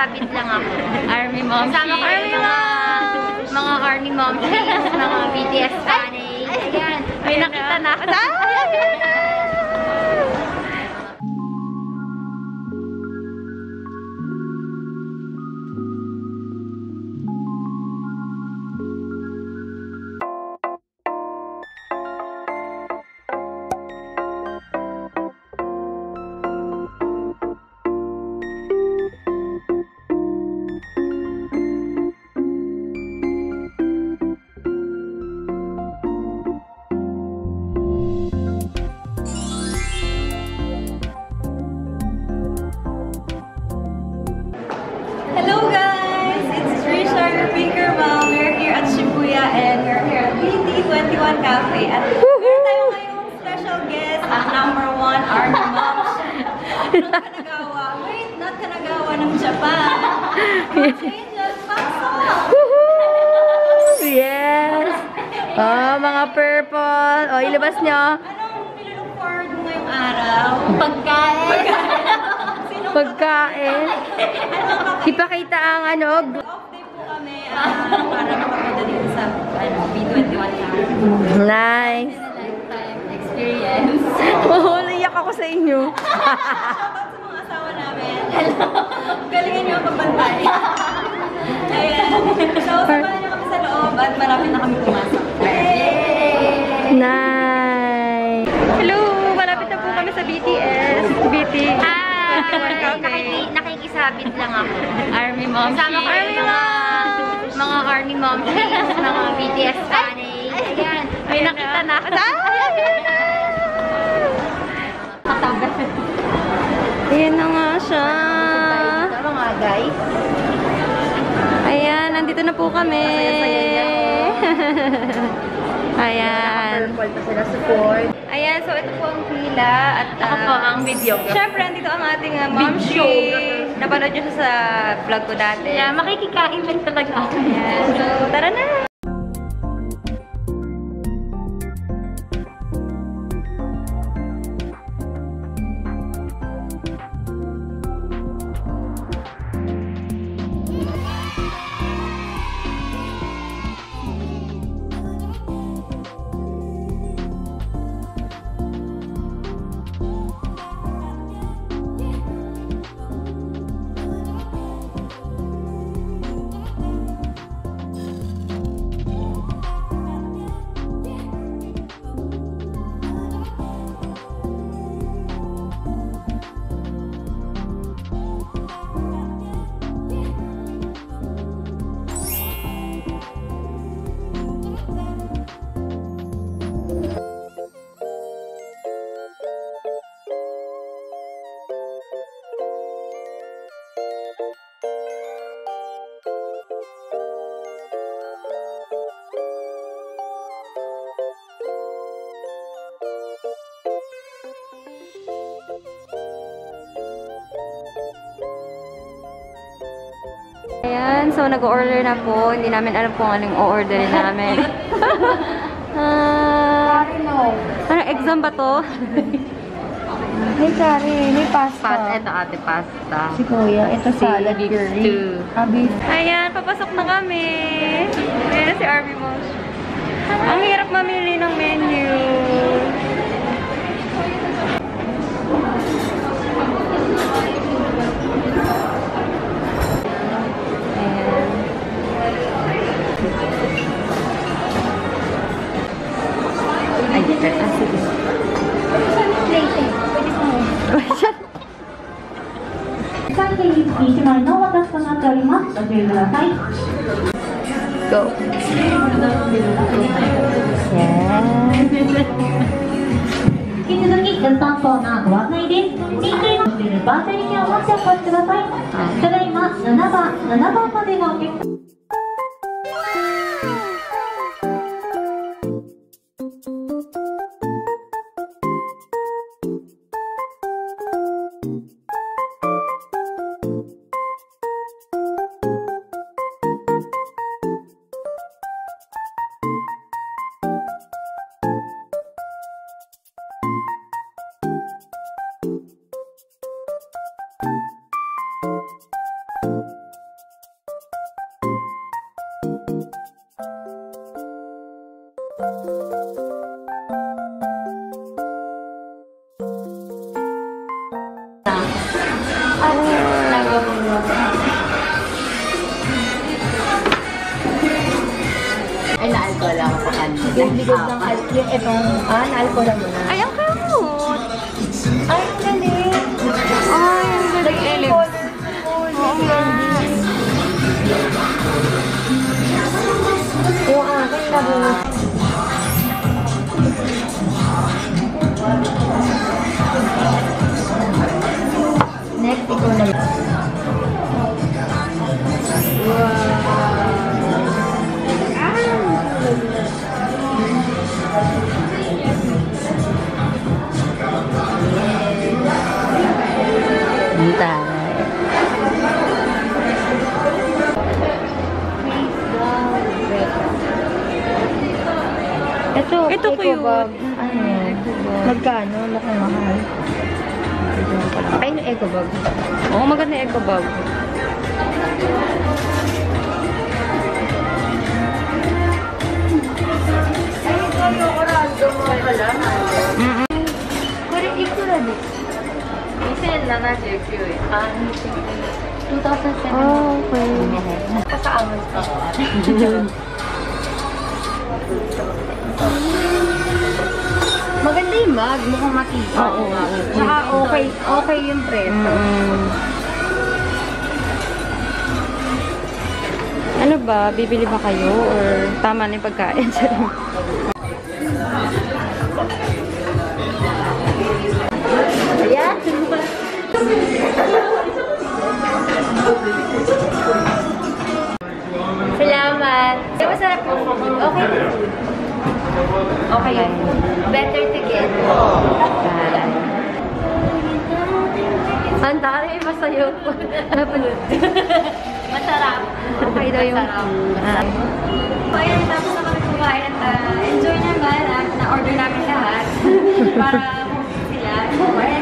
nakikisabit lang ako. Army mom. Kasama ko Army yung mga, mga army mom mga BTS Cafe. At meron tayo ngayong special guest, at number one, our mom. Not Kanagawa. Wait, not Kanagawa ng Japan. Pasok! Yes! Oh, mga purple. Oh, ilabas nyo. Anong nilook forward mo ngayong araw? Pagkain. Sino Pagkain. Ipakita ang ano. Kami ah, para makapunta dito sa ano, B21 Cafe. Nice. Lifetime experience. Oh, naiyak ako sa inyo. Shoutout sa mga asawa namin. Galingan niyo ang pagbantay. Ayan. So, samahan niyo kami sa loob at malapit na kami pumasok. Nice. Hello! Malapit na po kami sa BTS. BT. Hi! Nakiki, nakikisabit lang ako. Army mom. Kasama ko yung mga, mga army mom mga BTS fanay. Ayan. May nakita na. Katagal. Ayan na nga siya. Nga guys. Ayan, nandito na po kami. Ayan. Purple pa sila support. Ayan, so ito po ang pila. At, Ako po ah, ang videographer. Siyempre, andito ang ating uh, momshi. Napanood nyo siya sa vlog ko dati. Yeah, makikikain lang talaga ako. Ayan, so tara na. Ayan, so nag-order na po. Hindi namin alam kung anong o-orderin namin. Ah, ano, exam ba to? May curry, may pasta. Pas, eto ate pasta. Si Kuya, ito salad beef curry. stew. Ayan, papasok na kami. Ayan si Arby Mosh. Ang hirap mamili ng menu. につき1枚のお渡しとなっております。ご注意ください。Go. 引き続き、3コーナーご案内です。バーチャリ券を持ってお越しください。ただいま、7番、7番までのお客様。Ay, na-alcohol ako. Yung likod ng alcohol, yung etong, ah, na-alcohol mo na. Ay, trouble. Magkano? Mukhang mahal. Ay, no, eco bag. Oo, maganda yung eco bag. Mm-mm. これいくらです2079円。あ、2007 Oh, okay. Kasama ito. Maganda yung mug, mukhang makita. Oo, oo. Tsaka okay, okay yung preso. Mm. Ano ba? Bibili ba kayo? Or tama na yung pagkain? Ayan. Salamat. Di ba sarap? Okay. Okay. Better together. Ang dami masaya po. Napanood. Masarap. Okay daw yung... Masarap. Ayun, tapos na kami kumain at uh, enjoy naman at na-order namin lahat para kumit sila. And